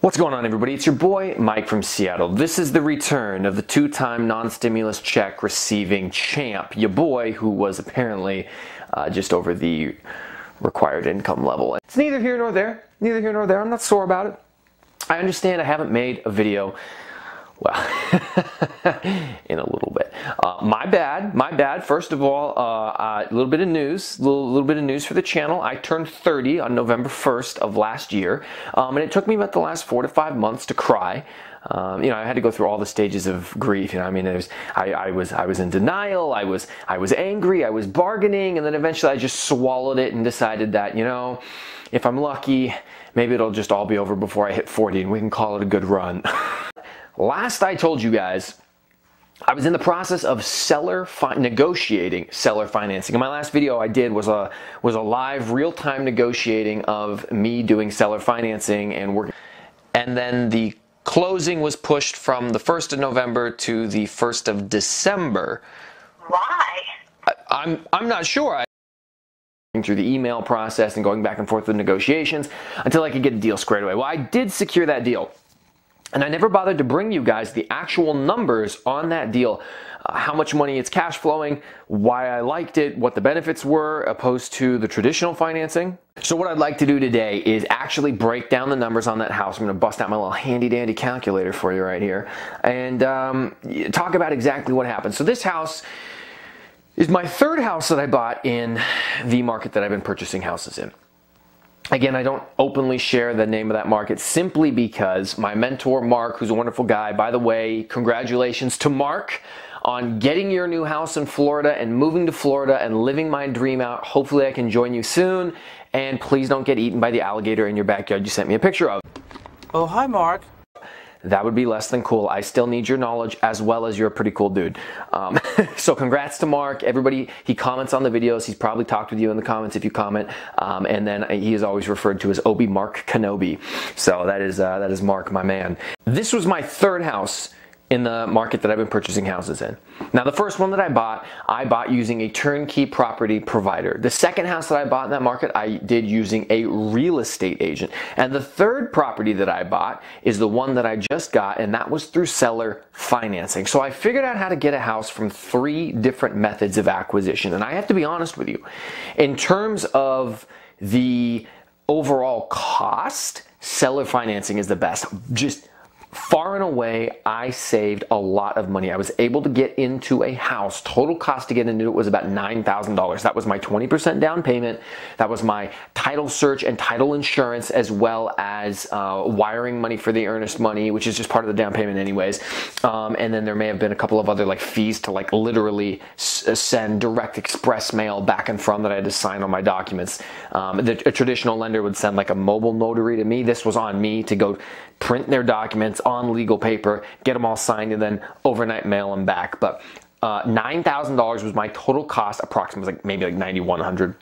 What's going on, everybody? It's your boy Mike from Seattle. This is the return of the two time non stimulus check receiving champ, your boy who was apparently uh, just over the required income level. It's neither here nor there. Neither here nor there. I'm not sore about it. I understand I haven't made a video well, in a little bit. Uh, my bad, my bad. First of all, uh, uh, a little bit of news, a little, little, bit of news for the channel. I turned 30 on November 1st of last year, um, and it took me about the last four to five months to cry. Um, you know, I had to go through all the stages of grief. You know, I mean, was, I, I, was I was in denial. I was I was angry. I was bargaining, and then eventually I just swallowed it and decided that you know, if I'm lucky, maybe it'll just all be over before I hit 40, and we can call it a good run. Last I told you guys, I was in the process of seller fi- negotiating seller financing. In my last video I did was a was a live real-time negotiating of me doing seller financing and working. And then the closing was pushed from the 1st of November to the 1st of December. Why? I, I'm I'm not sure. I through the email process and going back and forth with negotiations until I could get a deal squared away. Well, I did secure that deal. And I never bothered to bring you guys the actual numbers on that deal. Uh, how much money it's cash flowing, why I liked it, what the benefits were opposed to the traditional financing. So what I'd like to do today is actually break down the numbers on that house. I'm going to bust out my little handy dandy calculator for you right here and um, talk about exactly what happened. So this house is my third house that I bought in the market that I've been purchasing houses in. Again, I don't openly share the name of that market simply because my mentor, Mark, who's a wonderful guy, by the way, congratulations to Mark on getting your new house in Florida and moving to Florida and living my dream out. Hopefully, I can join you soon. And please don't get eaten by the alligator in your backyard you sent me a picture of. Oh, hi, Mark that would be less than cool. I still need your knowledge as well as you're a pretty cool dude. Um, so congrats to Mark. Everybody, he comments on the videos. He's probably talked with you in the comments if you comment. Um, and then he is always referred to as Obi Mark Kenobi. So that is uh, that is Mark, my man. This was my third house in the market that I've been purchasing houses in. Now, the first one that I bought, I bought using a turnkey property provider. The second house that I bought in that market, I did using a real estate agent. And the third property that I bought is the one that I just got, and that was through seller financing. So I figured out how to get a house from three different methods of acquisition. And I have to be honest with you, in terms of the overall cost, seller financing is the best. Just far and away, I saved a lot of money. I was able to get into a house. Total cost to get into it was about $9,000. That was my 20% down payment. That was my title search and title insurance, as well as uh, wiring money for the earnest money, which is just part of the down payment, anyways. Um, and then there may have been a couple of other like fees to like literally s- uh, send direct express mail back and from that I had to sign on my documents. Um, the, a traditional lender would send like a mobile notary to me. This was on me to go print their documents on legal paper, get them all signed, and then overnight mail them back. But uh, $9,000 was my total cost, approximately like maybe like 9100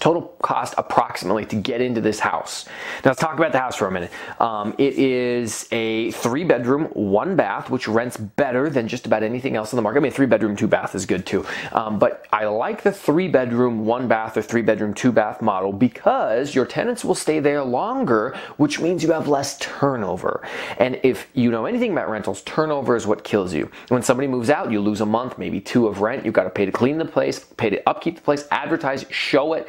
Total cost approximately to get into this house. Now let's talk about the house for a minute. Um, it is a three bedroom, one bath, which rents better than just about anything else in the market. I mean, three bedroom, two bath is good too. Um, but I like the three bedroom, one bath or three bedroom, two bath model because your tenants will stay there longer, which means you have less turnover. And if you know anything about rentals, turnover is what kills you. When somebody moves out, you lose a month, maybe two of rent. You've got to pay to clean the place, pay to upkeep the place, advertise, show it.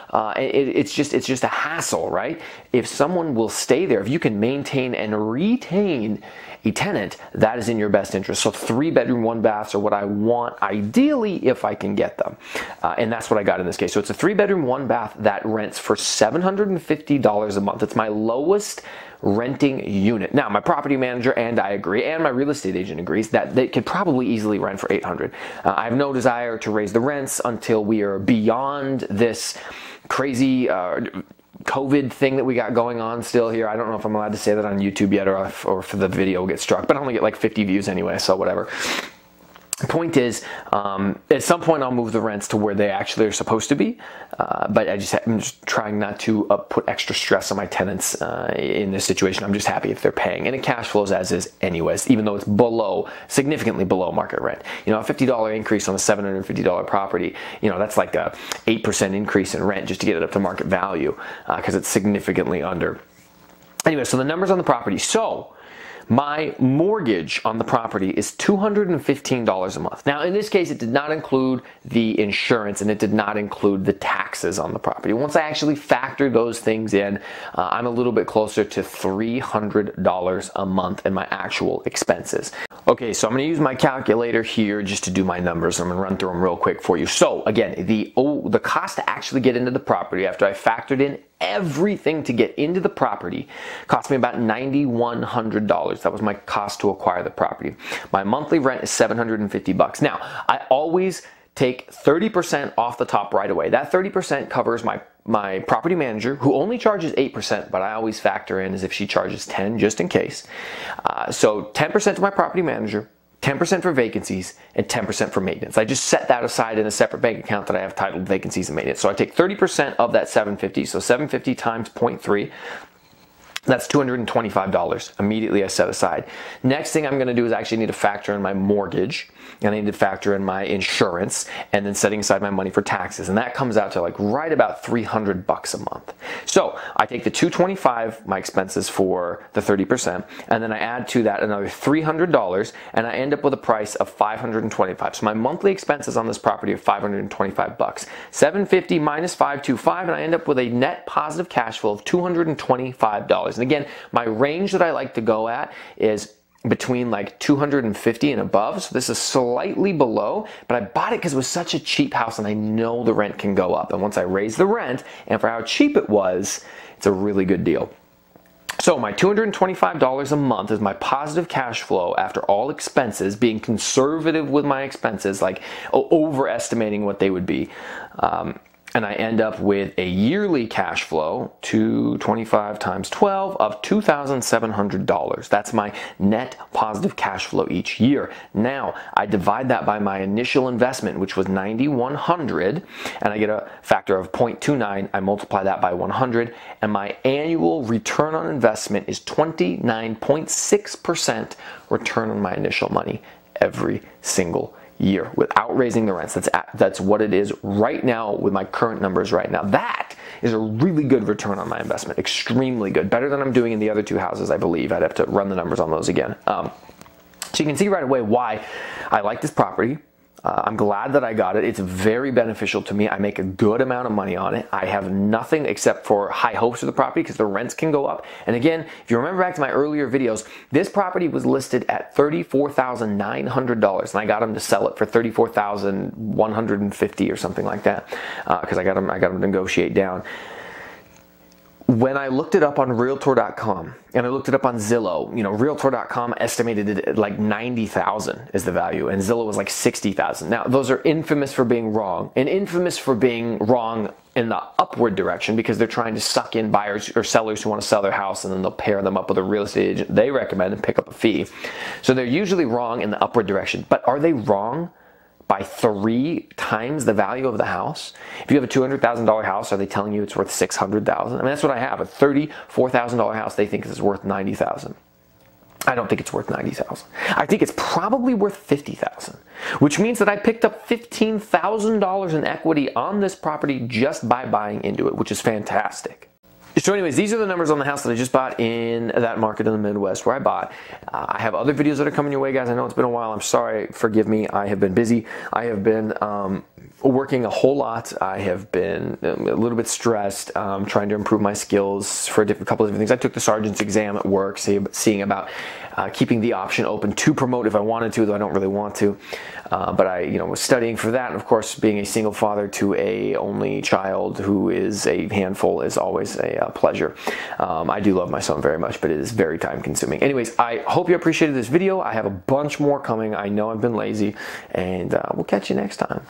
Uh, it, it's just it's just a hassle, right? If someone will stay there, if you can maintain and retain a tenant, that is in your best interest. So three bedroom, one baths are what I want, ideally, if I can get them, uh, and that's what I got in this case. So it's a three bedroom, one bath that rents for seven hundred and fifty dollars a month. It's my lowest renting unit. Now, my property manager and I agree, and my real estate agent agrees that they could probably easily rent for 800. Uh, I have no desire to raise the rents until we are beyond this crazy uh, COVID thing that we got going on still here. I don't know if I'm allowed to say that on YouTube yet or if, or if the video will get struck, but I only get like 50 views anyway, so whatever point is, um, at some point I'll move the rents to where they actually are supposed to be, uh, but I just I'm just trying not to uh, put extra stress on my tenants uh, in this situation. I'm just happy if they're paying, and it cash flows as is anyways, even though it's below, significantly below market rent. You know, a $50 increase on a $750 property, you know, that's like a 8% increase in rent just to get it up to market value because uh, it's significantly under. anyway, so the numbers on the property. So my mortgage on the property is $215 a month. Now, in this case, it did not include the insurance and it did not include the taxes on the property. Once I actually factor those things in, uh, I'm a little bit closer to $300 a month in my actual expenses. Okay, so I'm gonna use my calculator here just to do my numbers. I'm gonna run through them real quick for you. So again, the, oh, the cost to actually get into the property after I factored in everything to get into the property cost me about $9,100. That was my cost to acquire the property. My monthly rent is 750 bucks. Now, I always take 30% off the top right away. That 30% covers my my property manager, who only charges 8%, but I always factor in as if she charges 10 just in case. Uh, so 10% to my property manager, 10% for vacancies, and 10% for maintenance. I just set that aside in a separate bank account that I have titled vacancies and maintenance. So I take 30% of that 750, so 750 times 0.3, that's $225 immediately I set aside. Next thing I'm going to do is actually need to factor in my mortgage and I need to factor in my insurance and then setting aside my money for taxes. And that comes out to like right about 300 bucks a month. So I take the 225, my expenses for the 30%, and then I add to that another $300 and I end up with a price of 525. So my monthly expenses on this property are 525 bucks. 750 minus 525 and I end up with a net positive cash flow of $225. And again, my range that I like to go at is between like 250 and above. So this is slightly below, but I bought it because it was such a cheap house and I know the rent can go up. And once I raise the rent and for how cheap it was, it's a really good deal. So my $225 a month is my positive cash flow after all expenses, being conservative with my expenses, like overestimating what they would be. Um, and I end up with a yearly cash flow, 225 times 12 of $2,700. That's my net positive cash flow each year. Now, I divide that by my initial investment, which was 9100, and I get a factor of 0.29. I multiply that by 100, and my annual return on investment is 29.6% return on my initial money every single year without raising the rents. That's that's what it is right now with my current numbers right now. That is a really good return on my investment. Extremely good. Better than I'm doing in the other two houses, I believe. I'd have to run the numbers on those again. Um, so you can see right away why I like this property. Uh, I'm glad that I got it. It's very beneficial to me. I make a good amount of money on it. I have nothing except for high hopes for the property because the rents can go up. And again, if you remember back to my earlier videos, this property was listed at $34,900 and I got them to sell it for 34,150 or something like that because uh, I got them I got them to negotiate down when I looked it up on Realtor.com and I looked it up on Zillow, you know, Realtor.com estimated it at like 90,000 is the value and Zillow was like 60,000. Now, those are infamous for being wrong and infamous for being wrong in the upward direction because they're trying to suck in buyers or sellers who want to sell their house and then they'll pair them up with a real estate agent they recommend and pick up a fee. So they're usually wrong in the upward direction. But are they wrong by three times the value of the house. If you have a $200,000 house, are they telling you it's worth 600,000? I mean, that's what I have. A $34,000 house they think is worth 90,000. I don't think it's worth 90,000. I think it's probably worth 50,000, which means that I picked up $15,000 in equity on this property just by buying into it, which is fantastic. So anyways, these are the numbers on the house that I just bought in that market in the Midwest where I bought. Uh, I have other videos that are coming your way, guys. I know it's been a while. I'm sorry. Forgive me. I have been busy. I have been um, working a whole lot. I have been um, a little bit stressed, um, trying to improve my skills for a couple of different things. I took the sergeant's exam at work, see, seeing about uh, keeping the option open to promote if I wanted to, though I don't really want to. Uh, but I, you know, was studying for that, and of course, being a single father to a only child who is a handful is always a uh, pleasure. Um, I do love my son very much, but it is very time consuming. Anyways, I hope you appreciated this video. I have a bunch more coming. I know I've been lazy, and uh, we'll catch you next time.